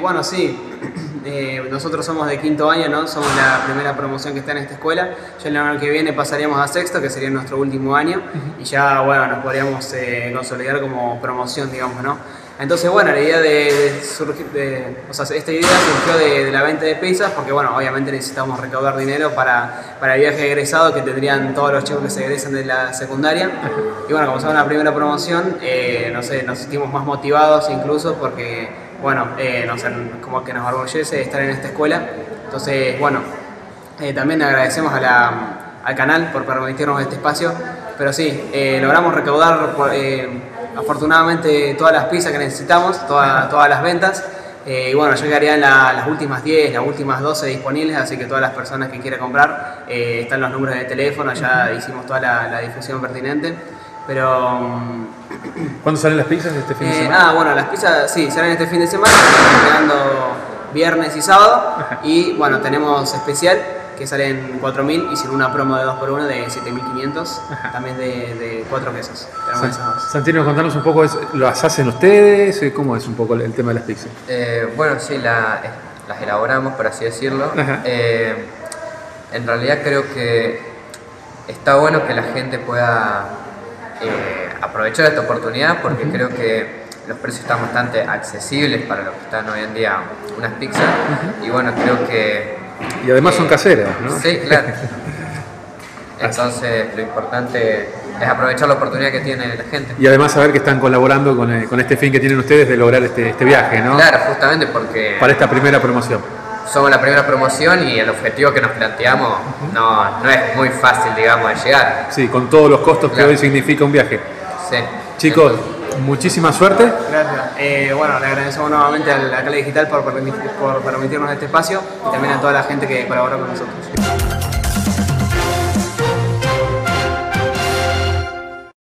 bueno, sí. Eh, nosotros somos de quinto año, ¿no? Somos la primera promoción que está en esta escuela. Ya el año que viene pasaríamos a sexto, que sería nuestro último año. Y ya, bueno, nos podríamos eh, consolidar como promoción, digamos, ¿no? Entonces, bueno, la idea de, surgir, de, o sea, esta idea surgió de, la venta de pizzas, porque, bueno, obviamente necesitamos recaudar dinero para, para el viaje egresado que tendrían todos los chicos que se egresan de la secundaria. Y bueno, como somos la primera promoción, eh, no sé, nos sentimos más motivados incluso porque, bueno, eh, nos, como que nos orgullece estar en esta escuela. Entonces, bueno, eh, también agradecemos a la, al canal por permitirnos este espacio, pero sí, logramos recaudar... Por, afortunadamente todas las pizzas que necesitamos, todas las ventas. Eh, y bueno, llegarían las últimas 10, las últimas 12 disponibles, así que todas las personas que quieran comprar, eh, están los números de teléfono, ya hicimos toda la, difusión pertinente. Pero. Mm, ¿Cuándo salen las pizzas este fin de eh, semana? Ah, bueno, las pizzas sí, salen este fin de semana, estamos llegando viernes y sábado. Y bueno, tenemos especial que salen 4.000 y sin una promo de 2x1 de 7.500, también de, de 4 quesos. Santino, contanos un poco, ¿las hacen ustedes? ¿Cómo es un poco el tema de las pizzas? Eh, bueno, sí, las elaboramos, por así decirlo. Eh, en realidad creo que está bueno que la gente pueda eh, aprovechar esta oportunidad porque creo que los precios están bastante accesibles para lo que están hoy en día unas pizzas y bueno, creo que y además son caseras, ¿no? Sí, claro. Entonces lo importante es aprovechar la oportunidad que tiene la gente. Y además saber que están colaborando con, eh, con este fin que tienen ustedes de lograr este, este, viaje, ¿no? Claro, justamente porque... Para esta primera promoción. Somos la primera promoción y el objetivo que nos planteamos no, no es muy fácil, digamos, de llegar. Sí, con todos los costos que hoy significa un viaje. Sí. Chicos, muchísima suerte. Gracias. Eh, bueno, le agradecemos nuevamente a la Cala Digital por, por permitirnos este espacio y también a toda la gente que colaboró con nosotros.